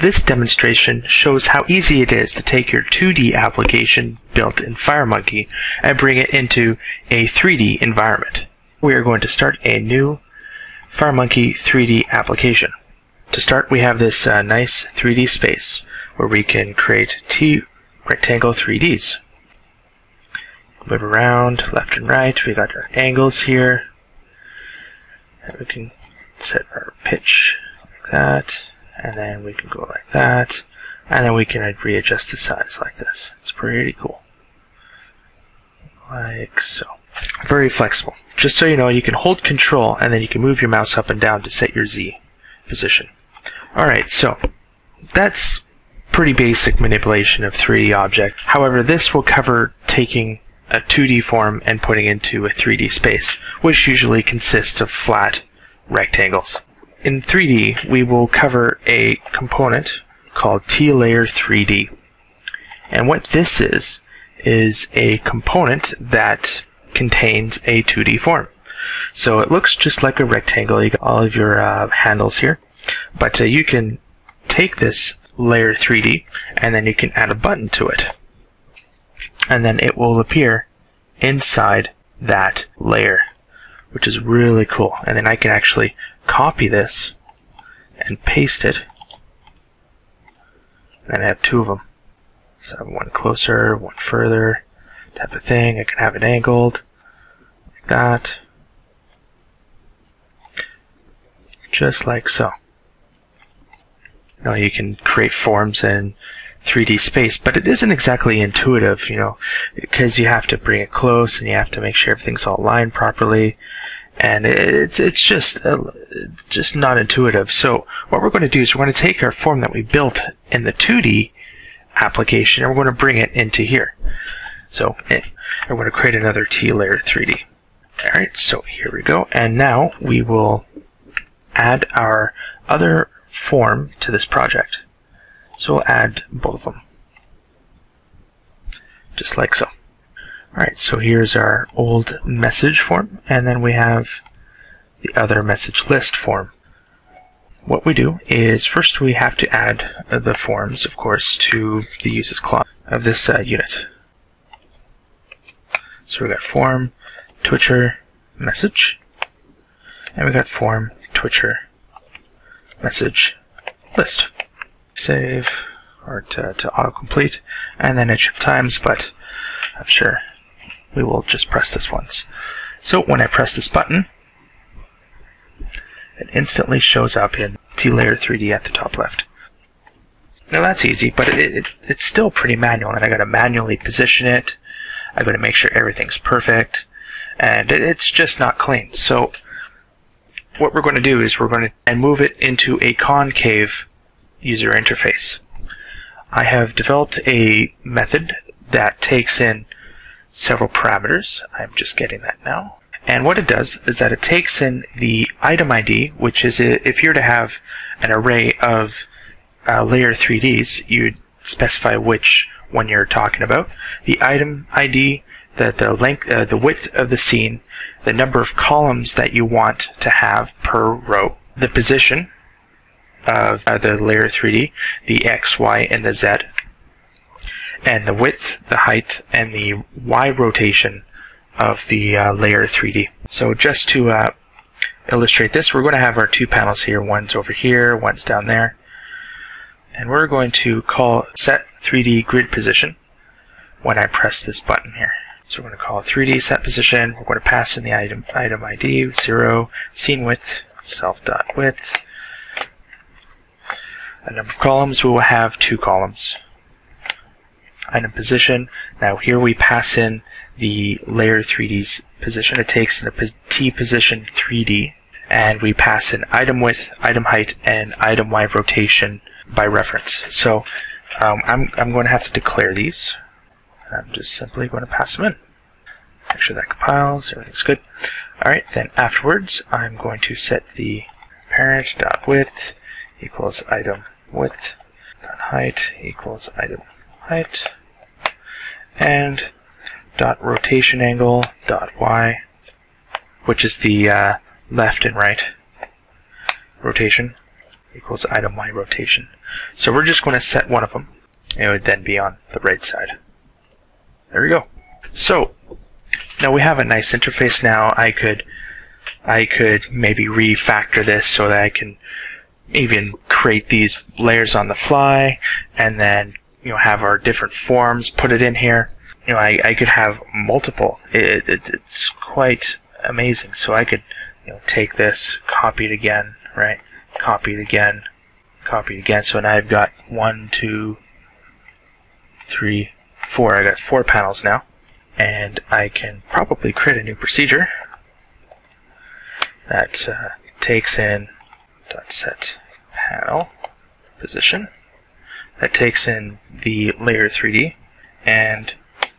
This demonstration shows how easy it is to take your 2D application built in FireMonkey and bring it into a 3D environment. We are going to start a new FireMonkey 3D application. To start, we have this uh, nice 3D space where we can create T rectangle 3Ds. Move around left and right. We got our angles here. And we can set our pitch like that and then we can go like that, and then we can readjust the size like this. It's pretty cool. Like so. Very flexible. Just so you know, you can hold control and then you can move your mouse up and down to set your Z position. Alright, so that's pretty basic manipulation of 3D object. However, this will cover taking a 2D form and putting into a 3D space, which usually consists of flat rectangles. In 3D, we will cover a component called T-Layer 3D. And what this is, is a component that contains a 2D form. So it looks just like a rectangle. You got all of your uh, handles here. But uh, you can take this layer 3D and then you can add a button to it. And then it will appear inside that layer, which is really cool. And then I can actually copy this and paste it. And I have two of them. So I have one closer, one further, type of thing. I can have it angled, like that. Just like so. Now you can create forms in 3D space, but it isn't exactly intuitive, you know, because you have to bring it close and you have to make sure everything's all aligned properly and it's it's just uh, just not intuitive. So what we're going to do is we're going to take our form that we built in the 2D application and we're going to bring it into here. So eh, we're going to create another T layer 3D. Alright, so here we go. And now we will add our other form to this project. So we'll add both of them. Just like so. Alright, so here's our old message form, and then we have the other message list form. What we do is first we have to add the forms, of course, to the uses clause of this uh, unit. So we got form, twitcher, message, and we got form, twitcher, message, list. Save, or to, to autocomplete, and then it ship times, but I'm sure we will just press this once. So when I press this button, it instantly shows up in T-Layer 3D at the top left. Now that's easy, but it, it, it's still pretty manual, and I gotta manually position it. I gotta make sure everything's perfect, and it, it's just not clean. So what we're going to do is we're going to and move it into a concave user interface. I have developed a method that takes in several parameters. I'm just getting that now. And what it does is that it takes in the item ID, which is if you're to have an array of uh, layer 3Ds, you'd specify which one you're talking about. The item ID, the, the length, uh, the width of the scene, the number of columns that you want to have per row, the position of uh, the layer 3D, the X, Y, and the Z, and the width, the height, and the Y rotation of the uh, layer 3D. So just to uh, illustrate this, we're going to have our two panels here. One's over here, one's down there. And we're going to call set 3D grid position when I press this button here. So we're going to call 3D set position. We're going to pass in the item item ID 0, scene width, self dot width. A number of columns, we will have two columns item position. Now here we pass in the layer 3D's position. It takes the T position 3D and we pass in item width, item height, and item Y rotation by reference. So um, I'm, I'm going to have to declare these. I'm just simply going to pass them in. Make sure that compiles, everything's good. Alright, then afterwards I'm going to set the parent dot width equals item width height equals item height and dot rotation angle dot y, which is the uh, left and right rotation. equals item y rotation. So we're just going to set one of them. It would then be on the right side. There we go. So now we have a nice interface now. I could I could maybe refactor this so that I can even create these layers on the fly and then you know have our different forms put it in here. You know I, I could have multiple. It, it, it's quite amazing. So I could you know take this copy it again right? Copy it again copy it again. So now I've got one two three four. I got four panels now. And I can probably create a new procedure that uh, takes in dot set panel position that takes in the layer 3D and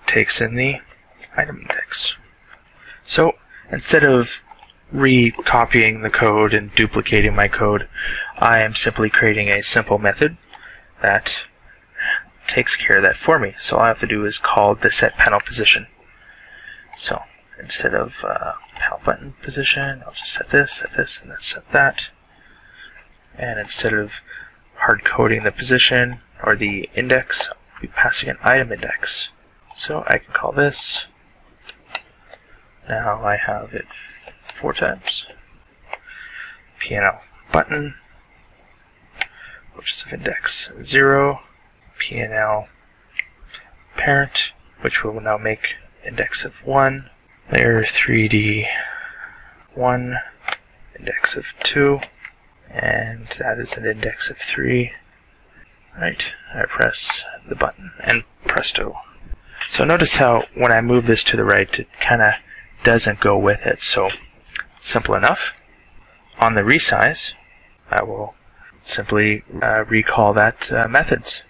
takes in the item index. So instead of recopying the code and duplicating my code, I am simply creating a simple method that takes care of that for me. So all I have to do is call the set panel position. So instead of uh, panel button position, I'll just set this, set this, and then set that. And instead of hard coding the position or the index, I'll be passing an item index. So I can call this. Now I have it four times. PNL button, which is of index 0, PNL parent, which will now make index of 1, layer 3D 1, index of 2, and that is an index of 3. Right, I press the button, and presto. So notice how when I move this to the right, it kind of doesn't go with it. So simple enough. On the resize, I will simply uh, recall that uh, methods.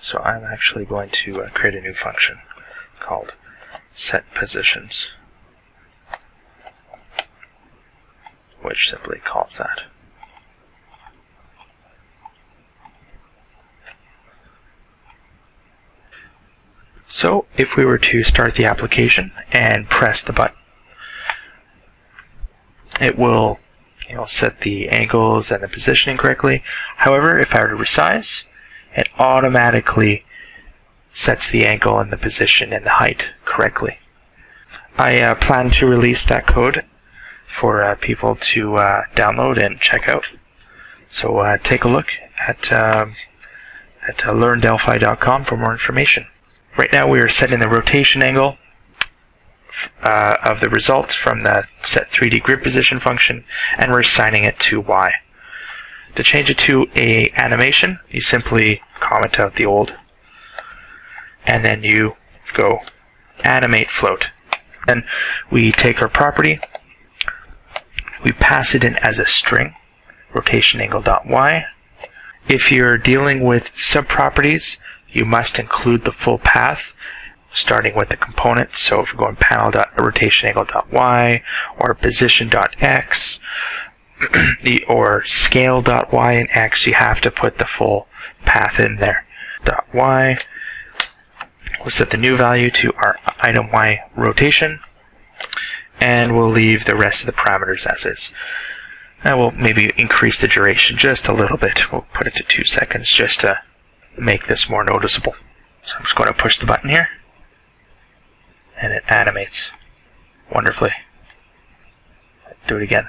So I'm actually going to uh, create a new function called set positions, which simply calls that. So if we were to start the application and press the button, it will you know, set the angles and the positioning correctly. However, if I were to resize, it automatically sets the angle and the position and the height correctly. I uh, plan to release that code for uh, people to uh, download and check out. So uh, take a look at, um, at uh, learndelphi.com for more information. Right now we are setting the rotation angle uh, of the result from the set 3D grid position function and we're assigning it to Y. To change it to a animation, you simply comment out the old and then you go animate float. Then we take our property, we pass it in as a string, rotation angle dot y. If you're dealing with subproperties, you must include the full path starting with the component. So if you're going panel dot rotation angle dot y or position dot x or scale dot y and x, you have to put the full path in there. Dot y. We'll set the new value to our item y rotation, and we'll leave the rest of the parameters as is. And we'll maybe increase the duration just a little bit. We'll put it to two seconds just to make this more noticeable. So I'm just going to push the button here, and it animates wonderfully. Do it again.